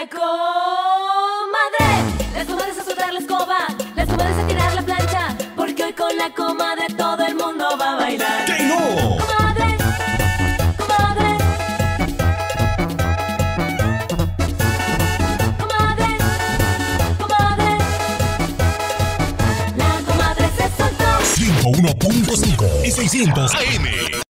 La comadre, las comadres a soltar la escoba, las comadres a tirar la plancha, porque hoy con la comadre todo el mundo va a bailar. ¡Que no! Comadre, comadre, comadre, comadre, la comadre se soltó. 101.5 y 600 AM.